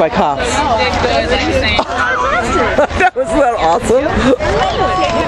by cops. that was that awesome.